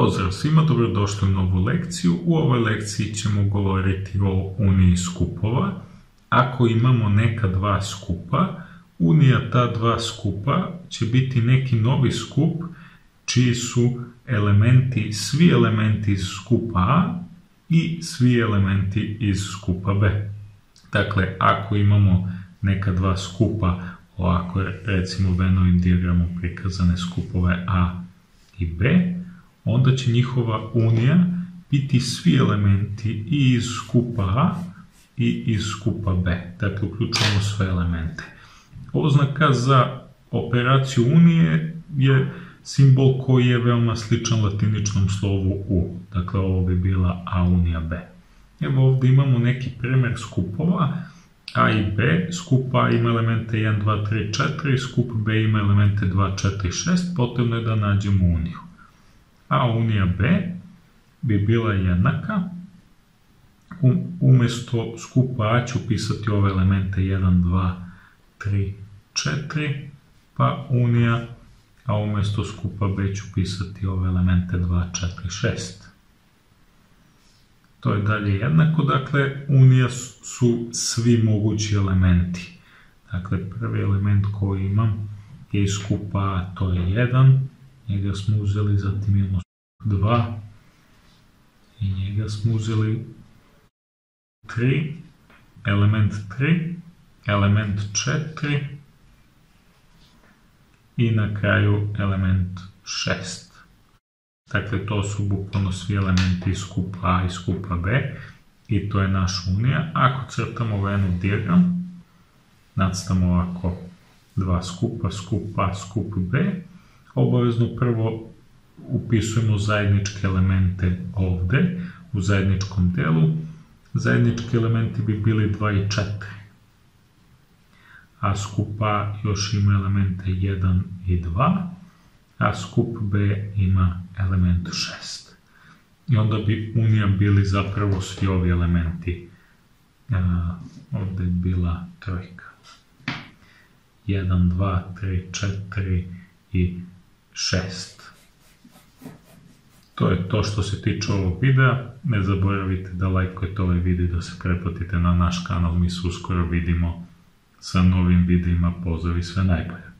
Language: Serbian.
Pozdrav svima, dobrodošli u novu lekciju. U ovoj lekciji ćemo govoriti o uniji skupova. Ako imamo neka dva skupa, unija ta dva skupa će biti neki novi skup čiji su elementi, svi elementi iz skupa A i svi elementi iz skupa B. Dakle, ako imamo neka dva skupa, ovako recimo Venovim dijagramom prikazane skupove A i B, onda će njihova unija biti svi elementi i iz skupa A i iz skupa B. Dakle, uključujemo sve elemente. Oznaka za operaciju unije je simbol koji je veoma sličan latiničnom slovu U. Dakle, ovo bi bila A unija B. Evo ovdje imamo neki primjer skupova. A i B, skup A ima elemente 1, 2, 3, 4, skup B ima elemente 2, 4, 6, potrebno je da nađemo uniju. A unija B bi bila jednaka, umjesto skupa A ću pisati ove elemente 1, 2, 3, 4, pa unija, a umjesto skupa B ću pisati ove elemente 2, 4, 6. To je dalje jednako, dakle, unija su svi mogući elementi. Dakle, prvi element koji imam je iz skupa A, to je 1, njega smo uzeli, zatim imamo 2 i njega smo uzeli 3, element 3, element 4 i na kraju element 6. Dakle, to su bukvalno svi elementi skupa A i skupa B. I to je naš unija. Ako crtamo Venn diagram, nacrtamo ovako dva skupa, skup A, skup B, obavezno prvo upisujemo zajedničke elemente ovde, u zajedničkom delu. Zajednički elementi bi bili 2 i 4. A skup A još ima elemente 1 i 2, a skup B ima element 6. I onda bi unija bili zapravo svi ovi elementi. A, ovde je bila trojka. 1, 2, 3, 4 i 6. To je to što se tiče ovog videa. Ne zaboravite da lajkujete ovaj video i da se pretplatite na naš kanal. Mi se uskoro vidimo sa novim videima. Pozdrav i sve najbolje.